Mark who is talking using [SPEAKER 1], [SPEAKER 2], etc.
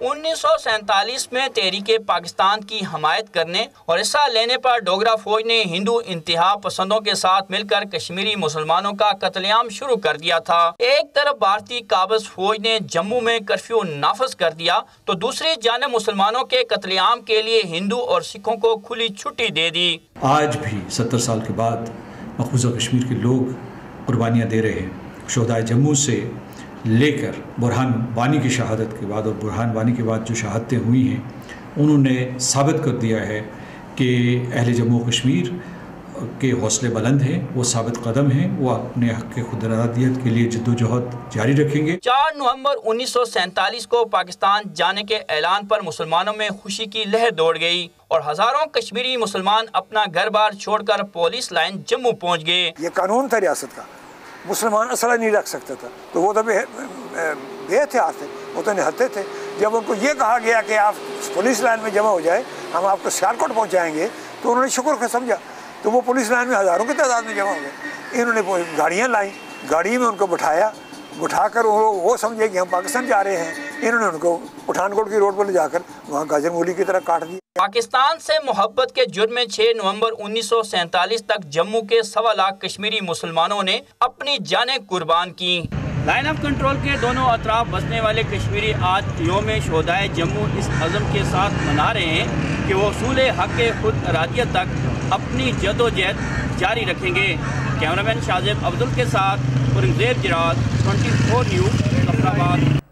[SPEAKER 1] انیس سو سینتالیس میں تحریک پاکستان کی حمایت کرنے اور حصہ لینے پر ڈوگرا فوج نے ہندو انتہا پسندوں کے ساتھ مل کر کشمیری مسلمانوں کا قتل عام شروع کر دیا تھا۔ ایک طرف بھارتی قابض فوج نے جموں میں کرفیو نافذ کر دیا، تو دوسری جانب مسلمانوں کے قتل عام کے لیے ہندو اور سکھوں کو کھلی چھٹی دے دی۔
[SPEAKER 2] آج بھی ستر سال کے بعد مقبوضہ کشمیر کے لوگ قربانیاں دے رہے ہیں۔ شہدائے جموں سے لے کر برہان وانی کی شہادت کے بعد اور برہان وانی کے بعد جو شہادتیں ہوئی ہیں انہوں نے ثابت کر دیا ہے کہ اہل جموں کشمیر کے حوصلے بلند ہیں وہ ثابت قدم ہیں وہ اپنے حق کے خود ارادیت کے لیے جد و جہد جاری رکھیں گے۔
[SPEAKER 1] چار نومبر انیس سو سینتالیس کو پاکستان جانے کے اعلان پر مسلمانوں میں خوشی کی لہر دوڑ گئی اور ہزاروں کشمیری مسلمان اپنا گھر بار چھوڑ کر پولیس لائن جموں پہنچ گئے۔
[SPEAKER 3] یہ قانون تھا ریاست کا۔ مسلمان اسلحہ نہیں رکھ سکتا تھا۔ تو وہ تو بے ہتھیار تھے، وہ تو نہتے تھے۔ جب ان کو یہ کہا گیا کہ آپ پولیس لائن میں جمع ہو جائے، ہم آپ کو سیالکوٹ پہنچائیں گے، تو انہوں نے شکر کا سمجھا۔ تو وہ پولیس لائن میں ہزاروں کی تعداد میں جمع ہو گئے۔ انہوں نے گاڑیاں لائیں، گاڑی میں ان کو بٹھایا۔ بٹھا کر وہ سمجھے کہ ہم پاکستان جا رہے ہیں۔ انہوں نے ان کو پٹھان کوٹ کی روڈ پر لے جا کر وہاں گاجر مولی کی طرح کاٹ دیا۔
[SPEAKER 1] پاکستان سے محبت کے جرم میں چھ نومبر انیس سو سینتالیس تک جموں کے سوا لاکھ کشمیری مسلمانوں نے اپنی جانیں قربان کی لائن آف کنٹرول کے دونوں اطراف بسنے والے کشمیری آج یوم شہدائے جموں اس عزم کے ساتھ منا رہے ہیں کہ وہ اصول حق خود ارادیت تک اپنی جد و جہد جاری رکھیں گے۔ کیمرامین شازب عبدال کے ساتھ اورنگزیب جراد ٹوئنٹی فور نیوز آباد